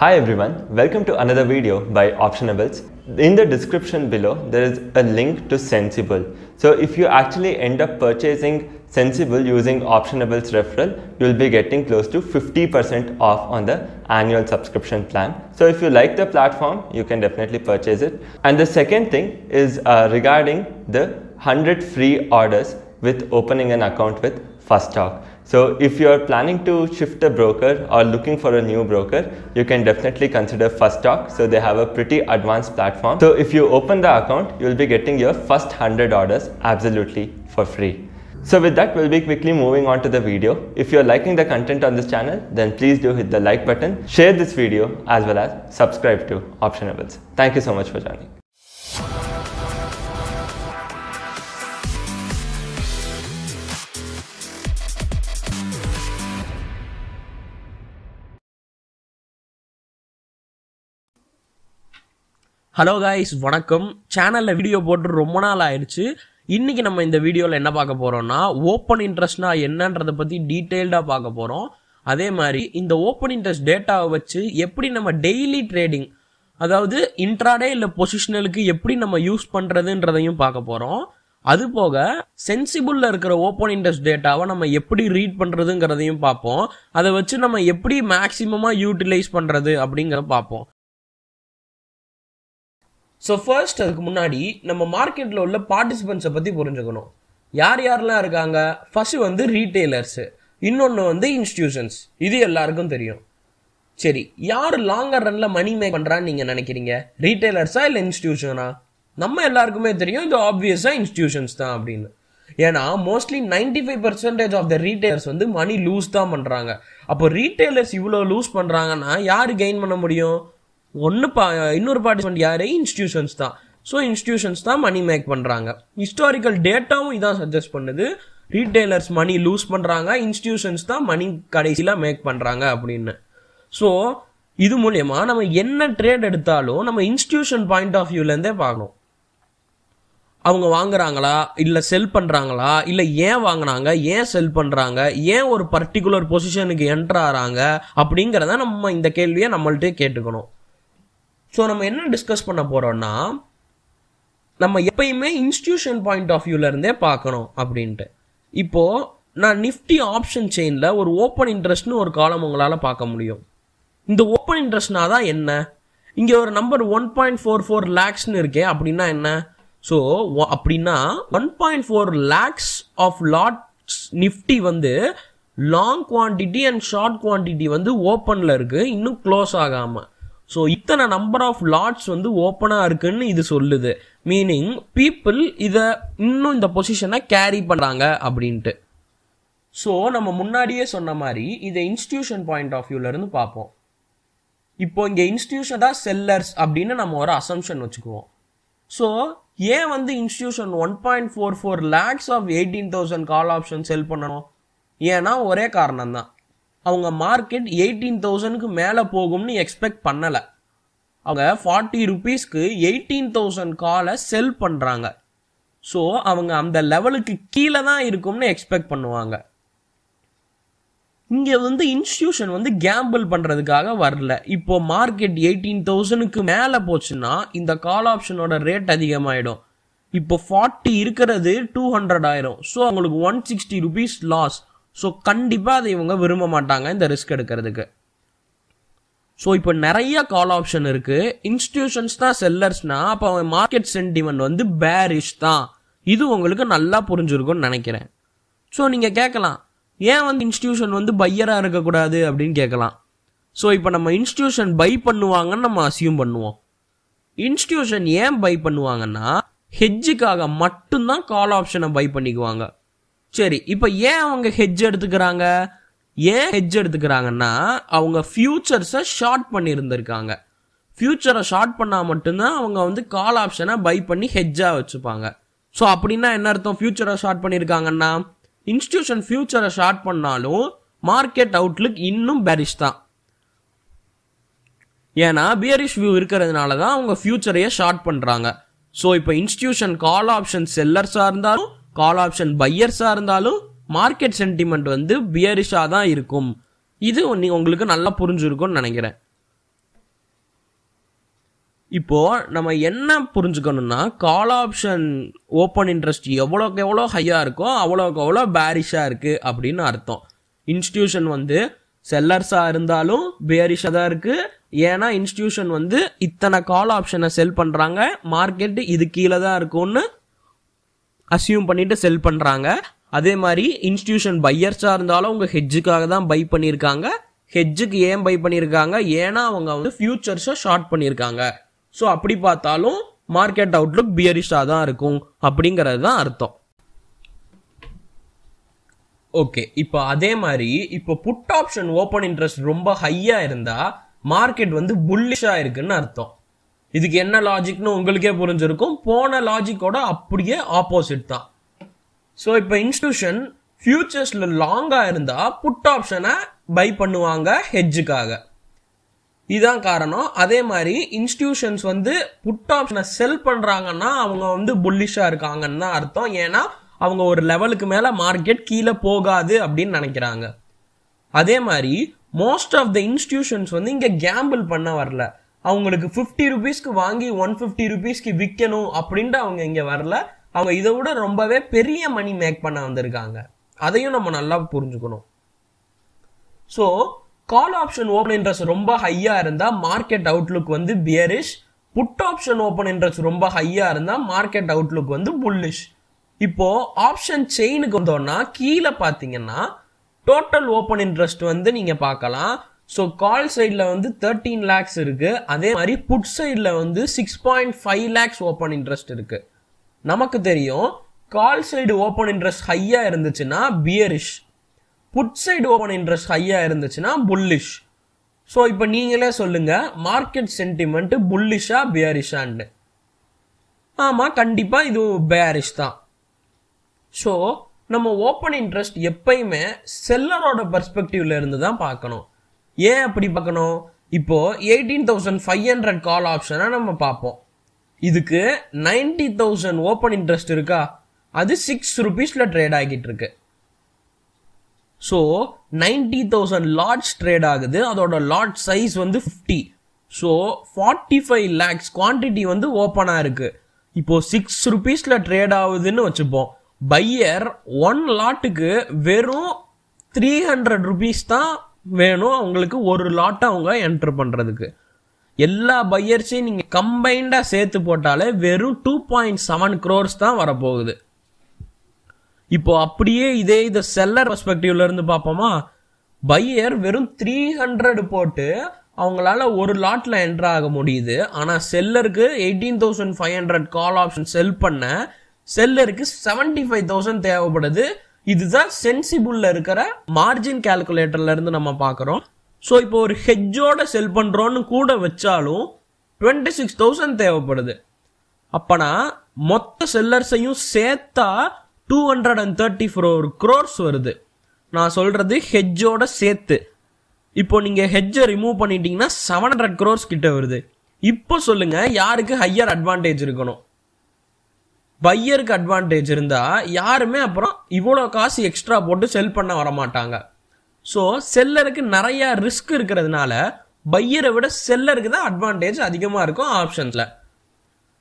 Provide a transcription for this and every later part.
Hi everyone, welcome to another video by Optionables. In the description below, there is a link to Sensible. So if you actually end up purchasing Sensible using Optionables referral, you'll be getting close to 50% off on the annual subscription plan. So if you like the platform, you can definitely purchase it. And the second thing is uh, regarding the 100 free orders with opening an account with First Talk. So if you are planning to shift a broker or looking for a new broker, you can definitely consider First. So they have a pretty advanced platform. So if you open the account, you'll be getting your first 100 orders absolutely for free. So with that, we'll be quickly moving on to the video. If you're liking the content on this channel, then please do hit the like button, share this video as well as subscribe to Optionables. Thank you so much for joining. Hello guys வணக்கம். சேனலில் video போட்டு ரொம்ப நாள் ஆயிடுச்சு. இன்றைக்கி நம்ம இந்த வீடியோவில் என்ன பார்க்க போகிறோம்னா ஓப்பன் இன்ட்ரெஸ்ட்னா என்னன்றதை பற்றி டீட்டெயில்டாக பார்க்க போகிறோம் அதே மாதிரி இந்த ஓப்பன் இன்ட்ரெஸ்ட் டேட்டாவை வச்சு எப்படி நம்ம டெய்லி ட்ரேடிங் அதாவது இன்ட்ராடே இல்லை பொசிஷனலுக்கு எப்படி நம்ம யூஸ் பண்ணுறதுன்றதையும் பார்க்க போகிறோம் அது போக சென்சிபிளில் இருக்கிற ஓப்பன் இன்ட்ரெஸ்ட் டேட்டாவை நம்ம எப்படி ரீட் பண்ணுறதுங்கிறதையும் பார்ப்போம். அதை வச்சு நம்ம எப்படி மேக்ஸிமமாக யூட்டிலைஸ் பண்ணுறது அப்படிங்கிறத பார்ப்போம். ஸோ ஃபர்ஸ்ட் அதுக்கு முன்னாடி நம்ம மார்க்கெட்டில் உள்ள பார்ட்டிசிபெண்ட்ஸை பற்றி புரிஞ்சுக்கணும். யார் யாரெல்லாம் இருக்காங்க? ஃபர்ஸ்ட் வந்து ரீட்டெய்லர்ஸு இன்னொன்று வந்து இன்ஸ்டியூஷன்ஸ் இது எல்லாருக்கும் தெரியும். சரி யார் லாங்கர் ரன்ல மணி மேக் பண்ணுறான்னு நீங்கள் நினைக்கிறீங்க? ரீட்டெய்லர்ஸா இல்லை இன்ஸ்டியூஷனா நம்ம எல்லாருக்குமே தெரியும் இது ஆப்வியஸாக இன்ஸ்டியூஷன்ஸ் தான் அப்படின்னு. ஏன்னா mostly ninety five percentage of the retailers வந்து மணி லூஸ் தான் பண்ணுறாங்க அப்போ ரீட்டைலர்ஸ் இவ்வளோ லூஸ் பண்ணுறாங்கன்னா யார் கெயின் பண்ண முடியும்? ஒன்று பா இன்னொரு பார்ட்டிசிபெண்ட் யாரு? இன்ஸ்டியூஷன்ஸ் தான். ஸோ இன்ஸ்டியூஷன்ஸ் தான் மணி மேக் பண்ணுறாங்க ஹிஸ்டாரிக்கல் டேட்டாவும் இதான் சஜஸ்ட் பண்ணுது. ரீட்டைலர்ஸ் மணி லூஸ் பண்ணுறாங்க இன்ஸ்டியூஷன்ஸ் தான் மணி கடைசியில் மேக் பண்ணுறாங்க அப்படின்னு. ஸோ இது மூலயமா நம்ம என்ன ட்ரேட் எடுத்தாலும் நம்ம இன்ஸ்டியூஷன் பாயிண்ட் ஆஃப் வியூலேருந்தே பார்க்கணும். அவங்க வாங்குறாங்களா? இல்லை செல் பண்ணுறாங்களா இல்லை ஏன் வாங்கினாங்க ஏன் செல் பண்ணுறாங்க ஏன் ஒரு பர்டிகுலர் பொசிஷனுக்கு என்ட்ரு ஆகிறாங்க அப்படிங்கிறத நம்ம இந்த கேள்வியை நம்மள்கிட்டே கேட்டுக்கணும். ஸோ நம்ம என்ன டிஸ்கஸ் பண்ண போகிறோம்னா நம்ம எப்பயுமே இன்ஸ்டியூஷன் பாயிண்ட் ஆஃப் வியூலேருந்தே பார்க்கணும் அப்படின்ட்டு. இப்போது நான் நிஃப்டி ஆப்ஷன் செயினில் ஒரு ஓப்பன் இன்ட்ரெஸ்ட்னு ஒரு காலம் உங்களால் பார்க்க முடியும். இந்த ஓப்பன் இன்ட்ரெஸ்ட்னா தான் என்ன? இங்கே ஒரு number one point four four லேக்ஸ்னு இருக்கே அப்படின்னா என்ன? ஸோ அப்படின்னா one point four lakhs of lots Nifty வந்து long quantity and short quantity வந்து ஓப்பனில் இருக்குது இன்னும் க்ளோஸ் ஆகாமல் ஸோ இத்தனை நம்பர் ஆஃப் லாட்ஸ் வந்து ஓப்பனாக இருக்குன்னு இது சொல்லுது. மீனிங் பீப்புள் இதை இன்னும் இந்த பொசிஷனை கேரி பண்ணுறாங்க அப்படின்ட்டு. ஸோ நம்ம முன்னாடியே சொன்ன மாதிரி இதை இன்ஸ்டியூஷன் பாயிண்ட் ஆஃப் வியூலேருந்து பார்ப்போம். இப்போ இங்கே இன்ஸ்டியூஷன் தான் செல்லர்ஸ் அப்படின்னு நம்ம ஒரு அசம்ஷன் வச்சுக்குவோம். ஸோ ஏன் வந்து institution one point four four lakhs of eighteen thousand call option sell பண்ணணும்? ஏன்னா ஒரே காரணம் தான் அவங்க மார்க்கெட் எயிட்டீன் தௌசண்ட்க்கு மேலே போகும்னு எக்ஸ்பெக்ட் பண்ணலை. அவங்க ஃபார்ட்டி ருபீஸ்க்கு எயிட்டீன் தௌசண்ட் காலை செல் பண்ணுறாங்க ஸோ அவங்க அந்த லெவலுக்கு கீழே தான் இருக்கும்னு எக்ஸ்பெக்ட் பண்ணுவாங்க. இங்கே வந்து இன்ஸ்டியூஷன் வந்து கேம்பிள் பண்ணுறதுக்காக வரல. இப்போ மார்க்கெட் எயிட்டீன் தௌசண்ட்க்கு மேலே போச்சுன்னா இந்த கால் ஆப்ஷனோட ரேட் அதிகமாயிடும். இப்போ ஃபார்ட்டி இருக்கிறது டூ ஹண்ட்ரட் ஆயிரும். ஸோ அவங்களுக்கு one sixty rupees loss so கண்டிப்பாக அதை இவங்க விரும்ப மாட்டாங்க இந்த ரிஸ்க் எடுக்கிறதுக்கு. ஸோ இப்போ நிறைய கால் ஆப்ஷன் இருக்குது இன்ஸ்டிடியூஷன்ஸ் தான் செல்லர்ஸ்னால் அப்போ அவன் மார்க்கெட் சென்டிமெண்ட் வந்து பேரிஷ் தான். இது உங்களுக்கு நல்லா புரிஞ்சிருக்கும்னு நினைக்கிறேன். ஸோ நீங்கள் கேட்கலாம். ஏன் வந்து இன்ஸ்டிடியூஷன் வந்து பையராக இருக்கக்கூடாது அப்படின்னு கேட்கலாம். ஸோ இப்போ நம்ம இன்ஸ்டிடியூஷன் பை பண்ணுவாங்கன்னு நம்ம அசியூம் பண்ணுவோம். இன்ஸ்டிடியூஷன் ஏன் பை பண்ணுவாங்கன்னா ஹெஜ்ஜுக்காக மட்டும்தான் கால் ஆப்ஷனை பை பண்ணிக்குவாங்க. சரி இப்போ ஏன் அவங்க ஹெஜ் எடுத்துக்கிறாங்க? ஏன் ஹெஜ் எடுத்துக்கிறாங்கன்னா அவங்க ஃபியூச்சர்ஸை ஷார்ட் பண்ணியிருந்திருக்காங்க. ஃபியூச்சரை ஷார்ட் பண்ணால் மட்டும்தான் அவங்க வந்து கால் ஆப்ஷனை பை பண்ணி ஹெஜ்ஜாக வச்சுப்பாங்க. ஸோ அப்படின்னா என்ன அர்த்தம்? ஃபியூச்சரை ஷார்ட் பண்ணியிருக்காங்கன்னா இன்ஸ்டியூஷன் ஃபியூச்சரை ஷார்ட் பண்ணாலும் மார்க்கெட் அவுட்லுக் இன்னும் பெரிஷ் தான். ஏன்னா பியரிஷ் வியூ இருக்கிறதுனால தான் அவங்க ஃபியூச்சரையே ஷார்ட் பண்ணுறாங்க ஸோ இப்போ இன்ஸ்டியூஷன் கால் ஆப்ஷன் செல்லர்ஸாக இருந்தாலும் கால் ஆப்ஷன் பையர்ஸாக இருந்தாலும் மார்க்கெட் சென்டிமெண்ட் வந்து பியரிஷாக தான் இருக்கும். இது உங்களுக்கு நல்லா புரிஞ்சுருக்கும்னு நினைக்கிறேன். இப்போ நம்ம என்ன புரிஞ்சுக்கணும்னா கால் ஆப்ஷன் ஓப்பன் இன்ட்ரெஸ்ட் எவ்வளோக்கு எவ்வளோ ஹையாக இருக்கோ அவ்வளோக்கு அவ்வளோ பேரிஷாக இருக்குது அப்படின்னு அர்த்தம். இன்ஸ்டியூஷன் வந்து செல்லர்ஸாக இருந்தாலும் பேரிஷாக தான் இருக்குது ஏன்னா இன்ஸ்டியூஷன் வந்து இத்தனை கால் ஆப்ஷனை செல் பண்ணுறாங்க மார்க்கெட்டு இது கீழே தான் இருக்கும்னு அசியூம் பண்ணிட்டு செல் பண்ணுறாங்க அதே மாதிரி இன்ஸ்டியூஷன் பையர்ஸாக இருந்தாலும் உங்கள் ஹெட்ஜுக்காக தான் பை பண்ணியிருக்காங்க. ஹெட்ஜுக்கு ஏன் பை பண்ணியிருக்காங்க? ஏன்னா அவங்க வந்து ஃபியூச்சர்ஸை ஷார்ட் பண்ணியிருக்காங்க. ஸோ அப்படி பார்த்தாலும் மார்க்கெட் அவுட்லுக் பியரிஷாக தான் இருக்கும் அப்படிங்கிறது தான் அர்த்தம். ஓகே இப்போ அதே மாதிரி இப்போ புட் ஆப்ஷன் ஓப்பன் இன்ட்ரெஸ்ட் ரொம்ப ஹையாக இருந்தால் மார்க்கெட் வந்து புல்லிஷாக இருக்குன்னு அர்த்தம். இதுக்கு என்ன லாஜிக்னு உங்களுக்கே புரிஞ்சிருக்கும். போன லாஜிக்கோட அப்படியே ஆப்போசிட் தான். ஸோ இப்போ இன்ஸ்டியூஷன் ஃபியூச்சர்ஸில் லாங்காக இருந்தால் புட் ஆப்ஷனை பை பண்ணுவாங்க ஹெட்ஜுக்காக இதுதான் காரணம். அதே மாதிரி இன்ஸ்டியூஷன்ஸ் வந்து புட் ஆப்ஷனை செல் பண்ணுறாங்கன்னா அவங்க வந்து புல்லிஷாக இருக்காங்கன்னு தான் அர்த்தம். ஏன்னா அவங்க ஒரு லெவலுக்கு மேலே மார்க்கெட் கீழே போகாது அப்படின்னு நினைக்கிறாங்க. அதே மாதிரி மோஸ்ட் ஆஃப் த இன்ஸ்டியூஷன்ஸ் வந்து இங்கே கேம்பிள் பண்ண வரல. அவங்களுக்கு ஃபிஃப்டி ருபீஸ்க்கு வாங்கி ஒன் ஃபிஃப்டி ருபீஸ்க்கு விற்கணும் அப்படின்ட்டு அவங்க இங்கே வரல. அவங்க இதை விட ரொம்பவே பெரிய மணி மேக் பண்ண வந்திருக்காங்க. அதையும் நம்ம நல்லா புரிஞ்சுக்கணும். So call option open interest ரொம்ப ஹையா இருந்தால் மார்க்கெட் அவுட்லுக் வந்து bearish put option open interest ரொம்ப ஹையா இருந்தால் மார்க்கெட் அவுட்லுக் வந்து புல்லிஷ் இப்போ ஆப்ஷன் செயினுக்கு வந்தோன்னா கீழே பார்த்தீங்கன்னா டோட்டல் ஓப்பன் இன்ட்ரெஸ்ட் வந்து நீங்கள் பார்க்கலாம். ஸோ கால் சைடில் வந்து தேர்ட்டீன் லேக்ஸ் இருக்குது அதே மாதிரி புட் சைடில் வந்து six point five lakhs open interest இருக்குது நமக்கு தெரியும் கால் சைடு ஓப்பன் இன்ட்ரெஸ்ட் ஹையாக இருந்துச்சுன்னா bearish put side open interest ஹையாக இருந்துச்சுன்னா புல்லிஷ் ஸோ இப்போ நீங்களே சொல்லுங்கள் மார்க்கெட் சென்டிமெண்ட்டு புல்லிஷா பியரிஷான்னு ஆமாம் கண்டிப்பாக இது பேரிஷ் தான். ஸோ நம்ம ஓப்பன் இன்ட்ரெஸ்ட் எப்பயுமே செல்லரோட பர்ஸ்பெக்டிவ்ல இருந்து தான் பார்க்கணும். ஏன் அப்படி பார்க்கணும்? இப்போ eighteen thousand five hundred call ஆப்ஷனை நம்ம பார்ப்போம். இதுக்கு நைன்டி தௌசண்ட் ஓப்பன் இன்ட்ரெஸ்ட் இருக்கா? அது சிக்ஸ் ருபீஸ்ல ட்ரேட் ஆகிட்டு இருக்கு. So ninety thousand lots trade ஆகுது. அதோட லாட் சைஸ் வந்து fifty so forty five lakhs quantity வந்து ஓப்பனாக இருக்கு. இப்போ சிக்ஸ் ருபீஸ்ல ட்ரேட் ஆகுதுன்னு வச்சுப்போம். பையர் ஒன் லாட்டுக்கு வெறும் த்ரீ ஹண்ட்ரட் ருபீஸ் தான் வேணும். அவங்களுக்கு ஒரு லாட்டை அவங்க என்டர் பண்ணுறதுக்கு எல்லா பையர்ஸையும் நீங்கள் கம்பைண்டாக சேர்த்து போட்டாலே வெறும் டூ பாயிண்ட் செவன் க்ரோர்ஸ் தான் வரப்போகுது. இப்போ அப்படியே இதே இதை செல்லர் பெர்ஸ்பெக்டிவ்ல இருந்து பார்ப்போமா? பையர் வெறும் த்ரீ ஹண்ட்ரட் போட்டு அவங்களால ஒரு லாட்ல என்டர் ஆக முடியுது. ஆனால் செல்லருக்கு eighteen thousand five hundred call option sell பண்ண செல்லருக்கு செவன்டி ஃபைவ் தௌசண்ட் தேவைப்படுது. இதுதான் சென்சிபிள்ல இருக்கிற மார்ஜின் கால்குலேட்டர்ல இருந்து நம்ம பார்க்குறோம். ஸோ இப்போ ஒரு ஹெஜ்ஜோட செல் பண்றோம்னு கூட வச்சாலும் டுவெண்ட்டி சிக்ஸ் தௌசண்ட் தேவைப்படுது. அப்பனா மொத்த செல்லர்ஸையும் சேர்த்தா two hundred and thirty four crores வருது. நான் சொல்றது ஹெஜ்ஜோட சேர்த்து. இப்போ நீங்க ஹெஜ்ஜை ரிமூவ் பண்ணிட்டீங்கன்னா செவன் ஹண்ட்ரட் க்ரோர்ஸ் கிட்ட வருது. இப்போ சொல்லுங்க யாருக்கு ஹையர் அட்வான்டேஜ் இருக்கணும்? பையருக்கு அட்வான்டேஜ் இருந்தால் யாருமே அப்புறம் இவ்வளோ காசு எக்ஸ்ட்ரா போட்டு செல் பண்ண வர மாட்டாங்க ஸோ செல்லருக்கு நிறைய ரிஸ்க் இருக்கிறதுனால பையரை விட செல்லருக்கு தான் அட்வான்டேஜ் அதிகமாக இருக்கும் ஆப்ஷன்ஸில்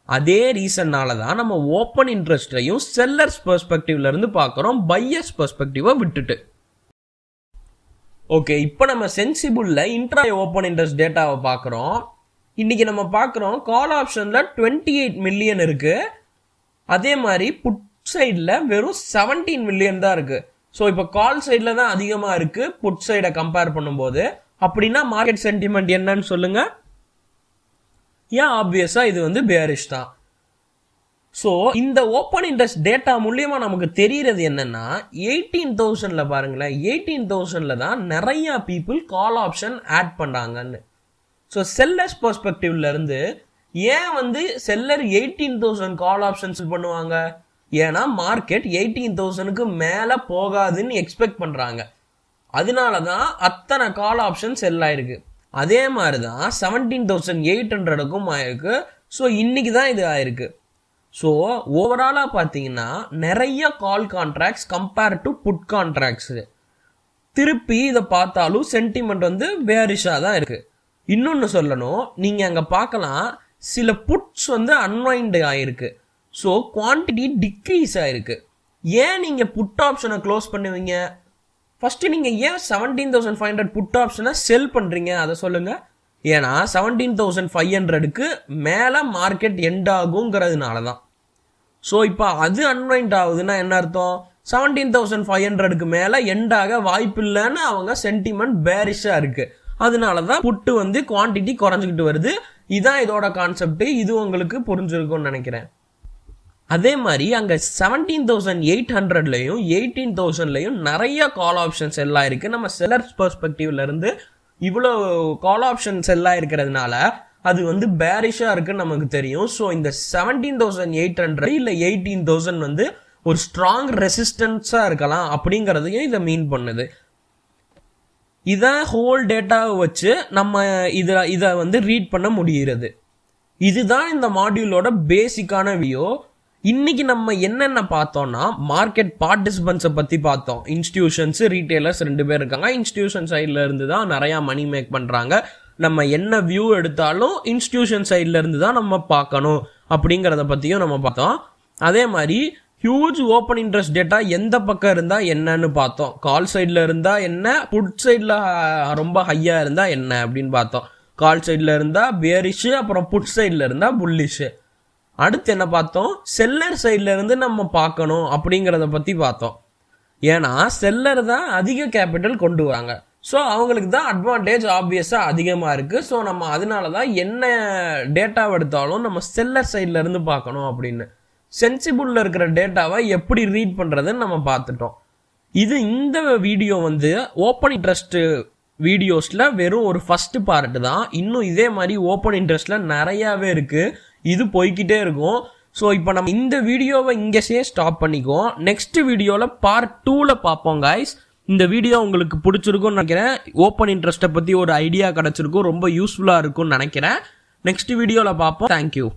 அதே ரீசன்னால தான் நம்ம ஓப்பன் இன்ட்ரெஸ்டையும் செல்லர்ஸ் பெர்ஸ்பெக்டிவ்ல இருந்து பார்க்குறோம் பையர்ஸ் பெர்ஸ்பெக்டிவை விட்டுட்டு. ஓகே இப்போ நம்ம சென்சிபிளில் இன்ட்ரா ஓப்பன் இன்ட்ரெஸ்ட் டேட்டாவை பார்க்குறோம். இன்னைக்கு நம்ம பார்க்குறோம் கால் ஆப்ஷனில் டுவெண்ட்டி எயிட் மில்லியன் இருக்குது அதே மாதிரி புட் சைடில் வெறும் செவன்டீன் மில்லியன் தான் இருக்குது ஸோ இப்போ கால் சைடில் தான் அதிகமாக இருக்குது புட் சைடை கம்பேர் பண்ணும்போது. அப்படின்னா மார்க்கெட் சென்டிமெண்ட் என்னன்னு சொல்லுங்கள் ஏன் ஆப்வியஸாக இது வந்து பேரிஷ் தான். ஸோ இந்த ஓப்பன் இன்ட்ரெஸ்ட் டேட்டா மூலியமாக நமக்கு தெரியறது என்னன்னா எயிட்டீன் தௌசண்டில் பாருங்களேன் எயிட்டீன் தௌசண்டில் தான் நிறையா பீப்புள் கால் ஆப்ஷன் ஆட் பண்ணாங்கன்னு. ஸோ செல்லர்ஸ் பர்ஸ்பெக்டிவ்லேருந்து இருந்து ஏன் வந்து seller eighteen thousand call options பண்ணுவாங்க? ஏன்னா மார்க்கெட் எயிட்டீன் தௌசண்ட்க்கு மேல போகாதுன்னு எக்ஸ்பெக்ட் பண்றாங்க. அதனால தான் அத்தனை கால் ஆப்ஷன் செல் ஆயிருக்கு. அதே மாதிரி தான் செவன்டீன் தௌசண்ட் எயிட் ஹண்ட்ரடுக்கும் ஆயிருக்கு. ஸோ இன்னைக்கு தான் இது ஆயிருக்கு. ஸோ ஓவராலாக பார்த்தீங்கன்னா நிறைய call contracts compare to put contracts திருப்பி இதை பார்த்தாலும் சென்டிமெண்ட் வந்து பேரிஷாக தான் இருக்கு. இன்னொன்று சொல்லணும் நீங்கள் அங்கே பார்க்கலாம் சில புட்ஸ் வந்து அன்வைண்ட் ஆகிருக்கு ஸோ குவான்டிட்டி டிக்ரீஸ் ஆகிருக்கு ஏன் நீங்கள் புட் ஆப்ஷனை க்ளோஸ் பண்ணுவீங்க? ஃபஸ்ட்டு நீங்கள் ஏன் seventeen thousand five hundred put ஆப்ஷனை செல் பண்ணுறீங்க அதை சொல்லுங்கள் ஏன்னா செவன்டீன் தௌசண்ட் ஃபைவ் ஹண்ட்ரடுக்கு மேலே மார்க்கெட் எண்ட் ஆகுங்கிறதுனால தான் ஸோ இப்போ அது அன்வைண்ட் ஆகுதுன்னா என்ன அர்த்தம்? செவன்டீன் தௌசண்ட் ஃபைவ் ஹண்ட்ரடுக்கு மேலே எண்ட் ஆக வாய்ப்பு இல்லைன்னு அவங்க சென்டிமெண்ட் பேரிஷாக இருக்குது அதனால தான் புட்டு வந்து குவான்டிட்டி குறைஞ்சிக்கிட்டு வருது. இதுதான் இதோட கான்செப்ட் இது உங்களுக்கு புரிஞ்சிருக்கும்னு நினைக்கிறேன். அதே மாதிரி அங்கே செவன்டீன் தௌசண்ட் எயிட் ஹண்ட்ரட்லையும் எயிட்டீன் தௌசண்ட்லையும் நிறைய கால் ஆப்ஷன்ஸ் எல்லாம் இருக்குது நம்ம செலர்ஸ் பர்ஸ்பெக்டிவ்லேருந்து இவ்வளோ கால் ஆப்ஷன்ஸ் எல்லாம் இருக்கிறதுனால அது வந்து பேரிஷாக இருக்குன்னு நமக்கு தெரியும். ஸோ இந்த செவன்டீன் தௌசண்ட் எயிட் ஹண்ட்ரட் இல்லை எயிட்டீன் தௌசண்ட் வந்து ஒரு ஸ்ட்ராங் ரெசிஸ்டன்ஸாக இருக்கலாம் அப்படிங்கிறதையும் இதை மீன் பண்ணுது. இதை ஹோல் டேட்டாவை வச்சு நம்ம இதில் இதை வந்து ரீட் பண்ண முடிகிறது. இதுதான் இந்த மாடியூலோட பேசிக்கான வியூ இன்னைக்கு நம்ம என்னென்ன பார்த்தோம்னா மார்க்கெட் பார்ட்டிசிபென்ட்ஸை பற்றி பார்த்தோம். இன்ஸ்டியூஷன்ஸு ரீட்டைலர்ஸ் ரெண்டு பேர் இருக்காங்க. இன்ஸ்டியூஷன் சைடில் இருந்து தான் நிறையா மணி மேக் பண்ணுறாங்க நம்ம என்ன வியூ எடுத்தாலும் இன்ஸ்டியூஷன் சைட்லேருந்து தான் நம்ம பார்க்கணும். அப்படிங்கிறத பற்றியும் நம்ம பார்த்தோம். அதே மாதிரி ஹியூஜ் ஓப்பன் இன்ட்ரெஸ்ட் டேட்டா எந்த பக்கம் இருந்தா என்னன்னு பார்த்தோம். கால் சைடில் இருந்தா என்ன? புட் சைடில் ரொம்ப ஹையா இருந்தா என்ன அப்படின்னு பார்த்தோம். கால் சைடில் இருந்தா பேரிஷு அப்புறம் புட் சைடில் இருந்தா புல்லிஷு அடுத்து என்ன பார்த்தோம்? செல்லர் சைடில் இருந்து நம்ம பார்க்கணும் அப்படிங்கிறத பற்றி பார்த்தோம். ஏன்னா செல்லர் தான் அதிக கேபிட்டல் கொண்டு வராங்க. ஸோ அவங்களுக்கு தான் அட்வான்டேஜ் ஆப்வியஸாக அதிகமாக இருக்குது ஸோ நம்ம அதனால தான் என்ன டேட்டாவை எடுத்தாலும் நம்ம செல்லர் சைடில் இருந்து பார்க்கணும் அப்படின்னு. சென்சிபிளில் இருக்கிற டேட்டாவை எப்படி ரீட் பண்ணுறதுன்னு நம்ம பார்த்துட்டோம். இது இந்த வீடியோ வந்து ஓப்பன் இன்ட்ரெஸ்ட்டு வீடியோஸில் வெறும் ஒரு ஃபஸ்ட்டு பார்ட்டு தான். இன்னும் இதே மாதிரி ஓப்பன் இன்ட்ரெஸ்ட்டில் நிறையாவே இருக்குது இது போய்கிட்டே இருக்கும். ஸோ இப்போ நம்ம இந்த வீடியோவை இங்கேயே ஸ்டாப் பண்ணிக்குவோம். நெக்ஸ்ட் வீடியோவில் பார்ட் டூவில் பார்ப்போம் காய்ஸ் இந்த வீடியோ உங்களுக்கு பிடிச்சிருக்கும்னு நினைக்கிறேன். ஓப்பன் இன்ட்ரெஸ்ட்டை பற்றி ஒரு ஐடியா கிடச்சிருக்கும். ரொம்ப யூஸ்ஃபுல்லாக இருக்கும்னு நினைக்கிறேன். நெக்ஸ்ட் வீடியோவில் பார்ப்போம். தேங்க்யூ